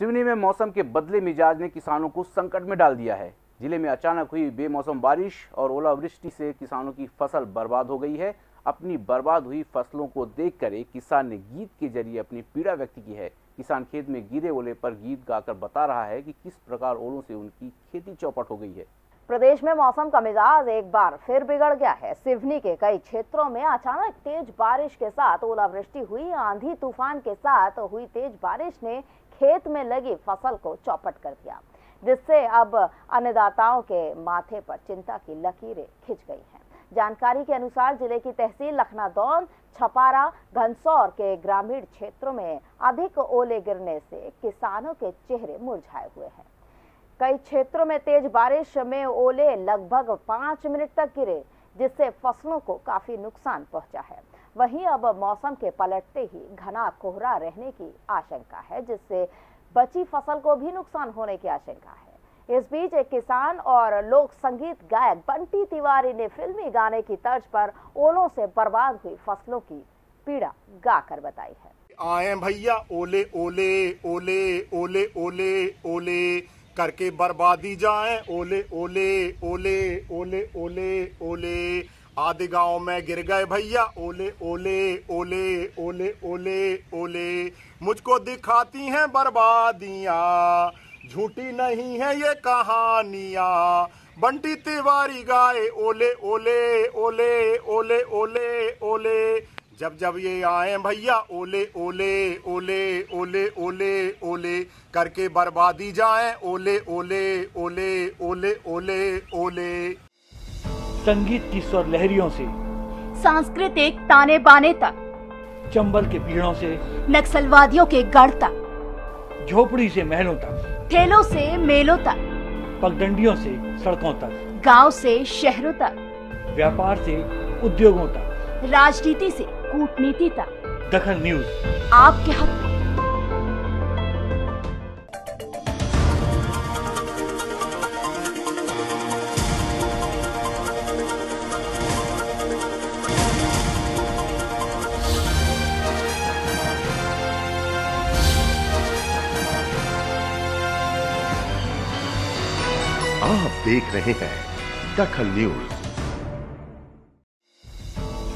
सिवनी में मौसम के बदले मिजाज ने किसानों को संकट में डाल दिया है। ज़िले में अचानक हुई बेमौसम बारिश और ओलावृष्टि से किसानों की फ़सल बर्बाद हो गई है। अपनी बर्बाद हुई फ़सलों को देख कर एक किसान ने गीत के ज़रिए अपनी पीड़ा व्यक्त की है। किसान खेत में गिरे ओले पर गीत गाकर बता रहा है कि किस प्रकार ओलों से उनकी खेती चौपट हो गई है। प्रदेश में मौसम का मिजाज एक बार फिर बिगड़ गया है। सिवनी के कई क्षेत्रों में अचानक तेज बारिश के साथ ओलावृष्टि हुई। आंधी तूफ़ान के साथ हुई तेज बारिश ने खेत में लगी फ़सल को चौपट कर दिया, जिससे अब अन्नदाताओं के माथे पर चिंता की लकीरें खिंच गई हैं। जानकारी के अनुसार ज़िले की तहसील लखनादौन, छपारा, घनसौर के ग्रामीण क्षेत्रों में अधिक ओले गिरने से किसानों के चेहरे मुरझाए हुए हैं। कई क्षेत्रों में तेज बारिश में ओले लगभग पाँच मिनट तक गिरे, जिससे फ़सलों को काफ़ी नुकसान पहुँचा है। वहीं अब मौसम के पलटते ही घना कोहरा रहने की आशंका है, जिससे बची फ़सल को भी नुकसान होने की आशंका है। इस बीच एक किसान और लोक संगीत गायक बंटी तिवारी ने फिल्मी गाने की तर्ज पर ओलों से बर्बाद हुई फ़सलों की पीड़ा गाकर बताई है। आए भैया, ओले ओले ओले ओले ओले ओले। करके बर्बादी जाए ओले ओले ओले ओले ओले ओले आधे गाँव में गिर गए भैया ओले ओले ओले ओले ओले ओले मुझको दिखाती हैं बर्बादियाँ झूठी नहीं है ये कहानियाँ बंटी तिवारी गाए ओले ओले ओले ओले ओले जब जब ये आए भैया ओले ओले ओले ओले ओले ओले करके बर्बादी जाए ओले ओले ओले ओले ओले ओले। संगीत की स्वर लहरियों से सांस्कृतिक ताने बाने तक चंबल के पीड़ों से नक्सलवादियों के गढ़ तक झोपड़ी से महलों तक ठेलों से मेलों तक पगडंडियों से सड़कों तक गाँव से शहरों तक व्यापार से उद्योगों तक। राजनीति से कूटनीति तक। दखल न्यूज़। आपके हक। आप देख रहे हैं दखल न्यूज़।